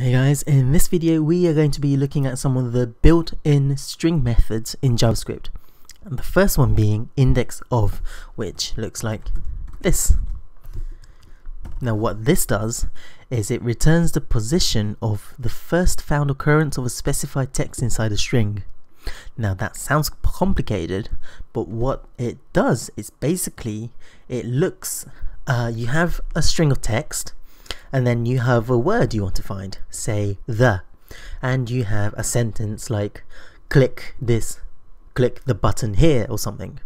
Hey guys, in this video we are going to be looking at some of the built-in string methods in JavaScript. And the first one being index of, which looks like this. Now what this does is it returns the position of the first found occurrence of a specified text inside a string. Now that sounds complicated, but what it does is basically it looks, uh, you have a string of text and then you have a word you want to find, say the, and you have a sentence like click this, click the button here or something,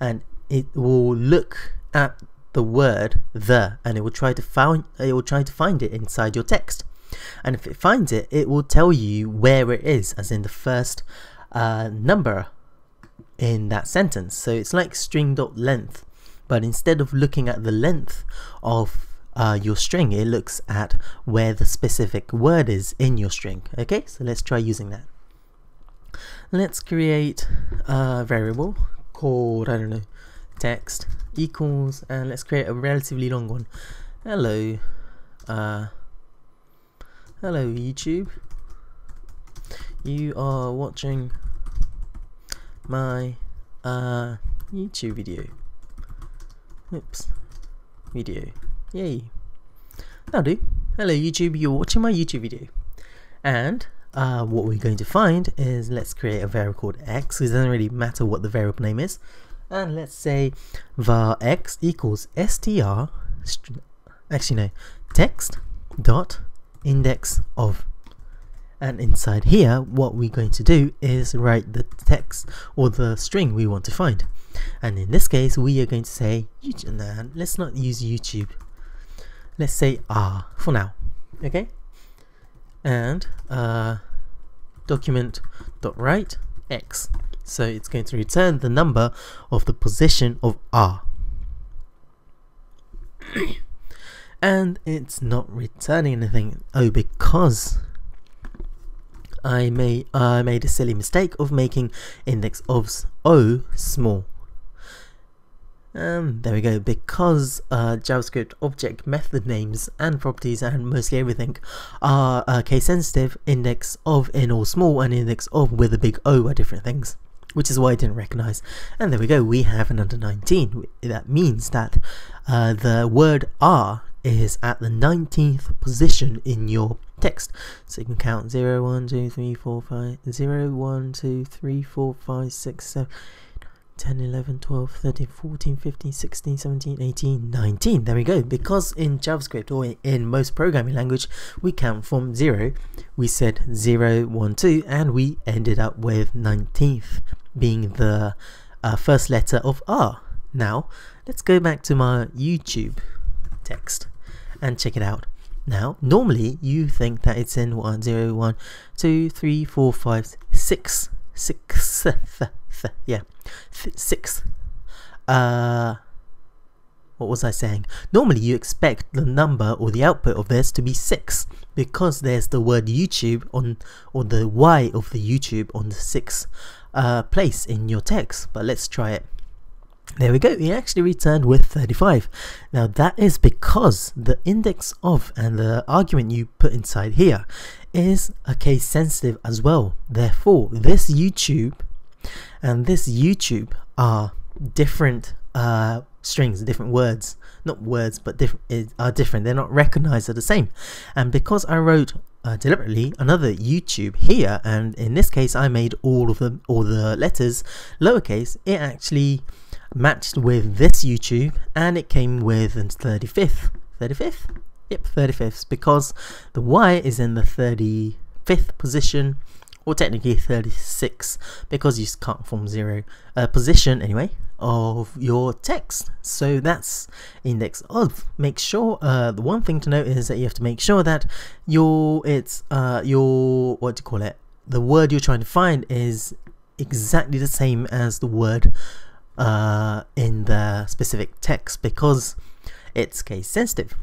and it will look at the word the and it will try to find it will try to find it inside your text. And if it finds it it will tell you where it is as in the first uh, number in that sentence. So it's like string.length but instead of looking at the length of uh, your string, it looks at where the specific word is in your string. Okay, so let's try using that. Let's create a variable called, I don't know, text equals, and let's create a relatively long one. Hello, uh, hello YouTube. You are watching my uh, YouTube video. Oops, video. Yay. Do. Hello YouTube, you're watching my YouTube video. And uh, what we're going to find is let's create a variable called x, it doesn't really matter what the variable name is. And let's say var x equals str, actually no, text dot index of. And inside here, what we're going to do is write the text or the string we want to find. And in this case, we are going to say, nah, let's not use YouTube let's say R for now okay? And uh, document dot x. So it's going to return the number of the position of R. And it's not returning anything. Oh because I made I made a silly mistake of making index of O small um, there we go, because uh, JavaScript object method names and properties and mostly everything are uh, case sensitive, index of in all small and index of with a big O are different things, which is why I didn't recognize. And there we go, we have an under 19. That means that uh, the word R is at the 19th position in your text. So you can count 0, 1, 2, 3, 4, 5, 0, 1, 2, 3, 4, 5, 6, 7, 10, 11, 12, 13, 14, 15, 16, 17, 18, 19. There we go. Because in JavaScript or in most programming language, we count from 0. We said 0, 1, 2, and we ended up with 19th being the uh, first letter of R. Now, let's go back to my YouTube text and check it out. Now, normally you think that it's in 1, 0, 1, 2, 3, 4, 5, 6, 6, yeah, six. Uh, what was I saying? Normally you expect the number or the output of this to be 6 because there's the word YouTube on or the Y of the YouTube on the 6th uh, place in your text but let's try it. There we go, it actually returned with 35. Now that is because the index of and the argument you put inside here is a case sensitive as well. Therefore, this YouTube and this YouTube are different uh, strings, different words, not words, but different are different. They're not recognized as the same. And because I wrote uh, deliberately another YouTube here, and in this case I made all of them, all the letters lowercase, it actually matched with this YouTube, and it came with 35th, 35th, yep, 35th, because the Y is in the 35th position or technically 36 because you can't from zero uh, position anyway of your text. So that's index of. Make sure uh, the one thing to note is that you have to make sure that your it's uh, your what do you call it? The word you're trying to find is exactly the same as the word uh, in the specific text because it's case sensitive